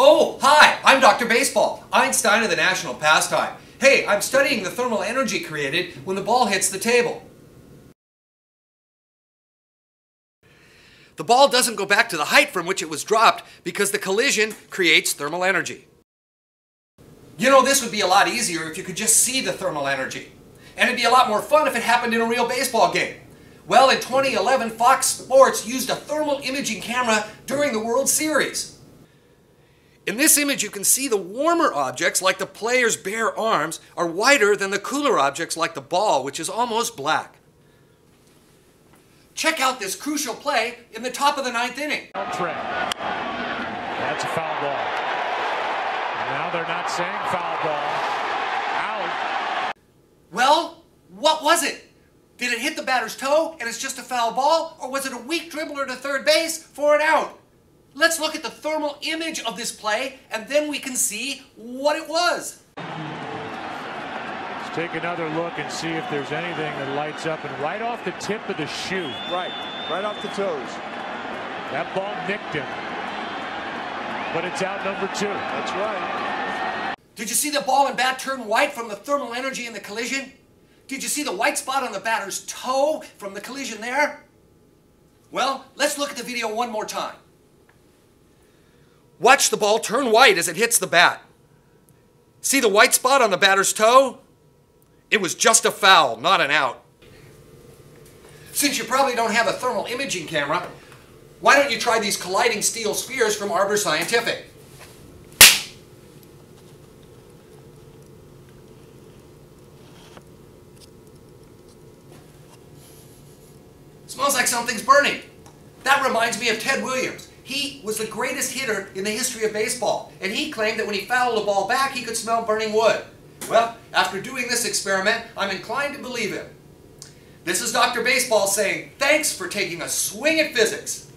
Oh, baseball, Einstein of the national pastime. Hey, I'm studying the thermal energy created when the ball hits the table. The ball doesn't go back to the height from which it was dropped because the collision creates thermal energy. You know, this would be a lot easier if you could just see the thermal energy. And it'd be a lot more fun if it happened in a real baseball game. Well, in 2011, Fox Sports used a thermal imaging camera during the World Series. In this image, you can see the warmer objects, like the player's bare arms, are whiter than the cooler objects, like the ball, which is almost black. Check out this crucial play in the top of the ninth inning. That's a foul ball. Now they're not saying foul ball. Out. Well, what was it? Did it hit the batter's toe and it's just a foul ball? Or was it a weak dribbler to third base for an out? Let's look at the thermal image of this play and then we can see what it was. Let's take another look and see if there's anything that lights up. And right off the tip of the shoe. Right, right off the toes. That ball nicked him. But it's out number two. That's right. Did you see the ball and bat turn white from the thermal energy in the collision? Did you see the white spot on the batter's toe from the collision there? Well, let's look at the video one more time. Watch the ball turn white as it hits the bat. See the white spot on the batter's toe? It was just a foul, not an out. Since you probably don't have a thermal imaging camera, why don't you try these colliding steel spheres from Arbor Scientific? Smells like something's burning. That reminds me of Ted Williams. He was the greatest hitter in the history of baseball, and he claimed that when he fouled a ball back, he could smell burning wood. Well, after doing this experiment, I'm inclined to believe him. This is Dr. Baseball saying, thanks for taking a swing at physics.